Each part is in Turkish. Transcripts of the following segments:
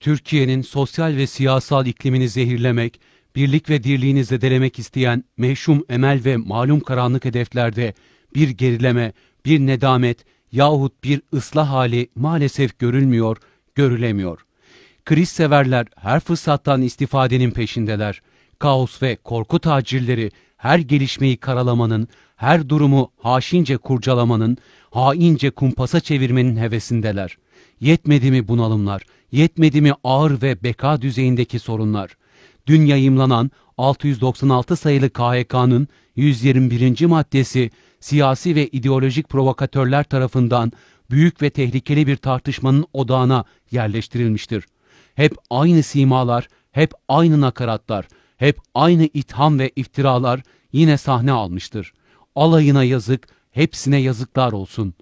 Türkiye'nin sosyal ve siyasal iklimini zehirlemek, birlik ve dirliğini zedelemek isteyen meşhum emel ve malum karanlık hedeflerde bir gerileme, bir nedamet yahut bir ıslah hali maalesef görülmüyor, görülemiyor. Kriz severler her fırsattan istifadenin peşindeler. Kaos ve korku tacirleri her gelişmeyi karalamanın, her durumu haşince kurcalamanın, haince kumpasa çevirmenin hevesindeler. Yetmedi mi bunalımlar, yetmedi mi ağır ve beka düzeyindeki sorunlar? Dün yayımlanan 696 sayılı KHK'nın 121. maddesi siyasi ve ideolojik provokatörler tarafından büyük ve tehlikeli bir tartışmanın odağına yerleştirilmiştir. Hep aynı simalar, hep aynı nakaratlar, hep aynı itham ve iftiralar yine sahne almıştır. Alayına yazık, hepsine yazıklar olsun.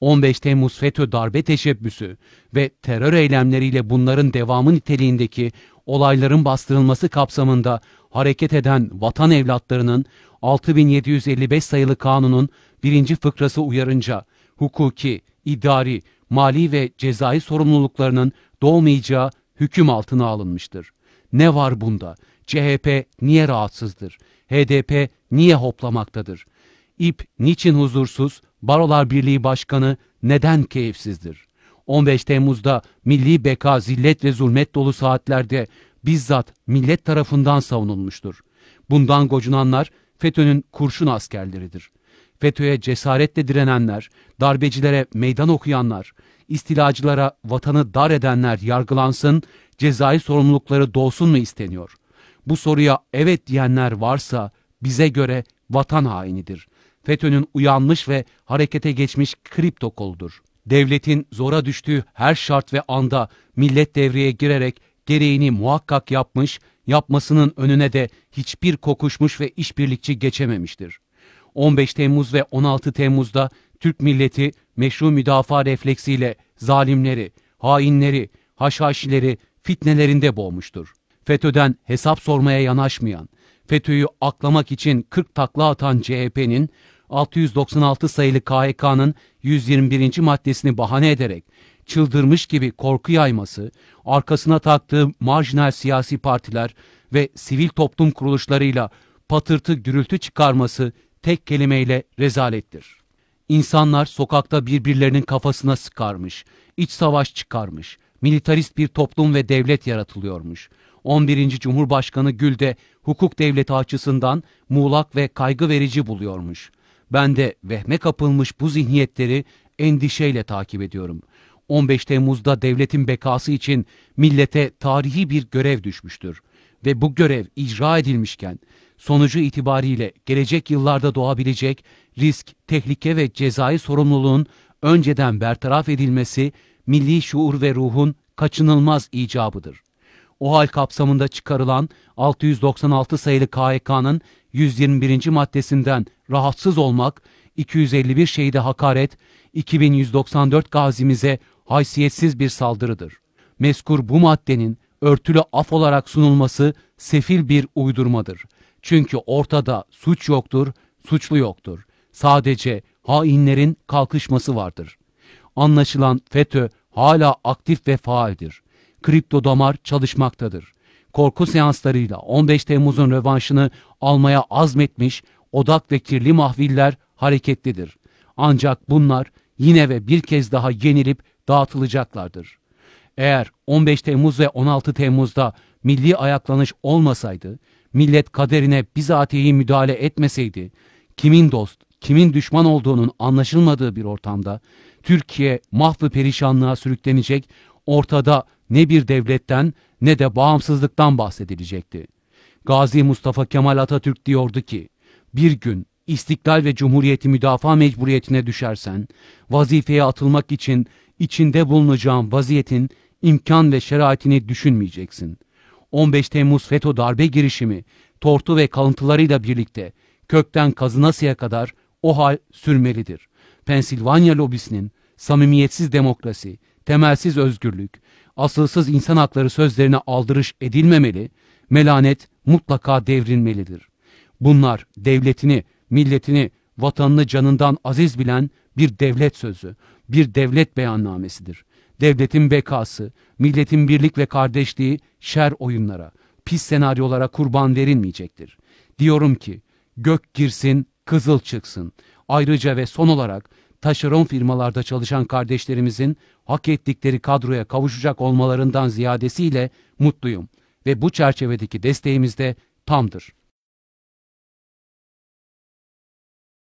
15 Temmuz FETÖ darbe teşebbüsü ve terör eylemleriyle bunların devamı niteliğindeki olayların bastırılması kapsamında hareket eden vatan evlatlarının 6755 sayılı kanunun birinci fıkrası uyarınca hukuki, idari, mali ve cezai sorumluluklarının doğmayacağı hüküm altına alınmıştır. Ne var bunda? CHP niye rahatsızdır? HDP niye hoplamaktadır? İP niçin huzursuz? Barolar Birliği Başkanı neden keyifsizdir? 15 Temmuz'da milli beka, zillet ve zulmet dolu saatlerde bizzat millet tarafından savunulmuştur. Bundan gocunanlar FETÖ'nün kurşun askerleridir. FETÖ'ye cesaretle direnenler, darbecilere meydan okuyanlar, istilacılara vatanı dar edenler yargılansın, cezai sorumlulukları doğsun mu isteniyor? Bu soruya evet diyenler varsa bize göre vatan hainidir. FETÖ'nün uyanmış ve harekete geçmiş kripto koludur. Devletin zora düştüğü her şart ve anda millet devreye girerek gereğini muhakkak yapmış, yapmasının önüne de hiçbir kokuşmuş ve işbirlikçi geçememiştir. 15 Temmuz ve 16 Temmuz'da Türk milleti meşru müdafaa refleksiyle zalimleri, hainleri, haşhaşileri fitnelerinde boğmuştur. FETÖ'den hesap sormaya yanaşmayan, FETÖ'yü aklamak için 40 takla atan CHP'nin 696 sayılı KHK'nın 121. maddesini bahane ederek çıldırmış gibi korku yayması, arkasına taktığı marjinal siyasi partiler ve sivil toplum kuruluşlarıyla patırtı gürültü çıkarması tek kelimeyle rezalettir. İnsanlar sokakta birbirlerinin kafasına sıkarmış, iç savaş çıkarmış, militarist bir toplum ve devlet yaratılıyormuş. 11. Cumhurbaşkanı Gül de hukuk devleti açısından muğlak ve kaygı verici buluyormuş. Ben de vehme kapılmış bu zihniyetleri endişeyle takip ediyorum. 15 Temmuz'da devletin bekası için millete tarihi bir görev düşmüştür. Ve bu görev icra edilmişken sonucu itibariyle gelecek yıllarda doğabilecek risk, tehlike ve cezai sorumluluğun önceden bertaraf edilmesi milli şuur ve ruhun kaçınılmaz icabıdır. O hal kapsamında çıkarılan 696 sayılı KHK'nın 121. maddesinden rahatsız olmak, 251 şehide hakaret, 2194 gazimize haysiyetsiz bir saldırıdır. Meskur bu maddenin örtülü af olarak sunulması sefil bir uydurmadır. Çünkü ortada suç yoktur, suçlu yoktur. Sadece hainlerin kalkışması vardır. Anlaşılan FETÖ hala aktif ve faaldir. Kripto damar çalışmaktadır. Korku seanslarıyla 15 Temmuz'un rövanşını almaya azmetmiş odak ve kirli mahviller hareketlidir. Ancak bunlar yine ve bir kez daha yenilip dağıtılacaklardır. Eğer 15 Temmuz ve 16 Temmuz'da milli ayaklanış olmasaydı, millet kaderine bizatihi müdahale etmeseydi, kimin dost, kimin düşman olduğunun anlaşılmadığı bir ortamda, Türkiye mahvı perişanlığa sürüklenecek, ortada ne bir devletten ne de bağımsızlıktan bahsedilecekti. Gazi Mustafa Kemal Atatürk diyordu ki, bir gün istiklal ve cumhuriyeti müdafaa mecburiyetine düşersen, vazifeye atılmak için içinde bulunacağın vaziyetin imkan ve şeraitini düşünmeyeceksin. 15 Temmuz FETÖ darbe girişimi, tortu ve kalıntılarıyla birlikte kökten kazınasıya kadar o hal sürmelidir. Pensilvanya lobisinin samimiyetsiz demokrasi, temelsiz özgürlük, asılsız insan hakları sözlerine aldırış edilmemeli, melanet mutlaka devrilmelidir. Bunlar devletini, milletini, vatanını canından aziz bilen bir devlet sözü, bir devlet beyannamesidir. devletin bekası, milletin birlik ve kardeşliği şer oyunlara, pis senaryolara kurban verilmeyecektir. Diyorum ki gök girsin, kızıl çıksın. Ayrıca ve son olarak taşeron firmalarda çalışan kardeşlerimizin hak ettikleri kadroya kavuşacak olmalarından ziyadesiyle mutluyum ve bu çerçevedeki desteğimiz de tamdır.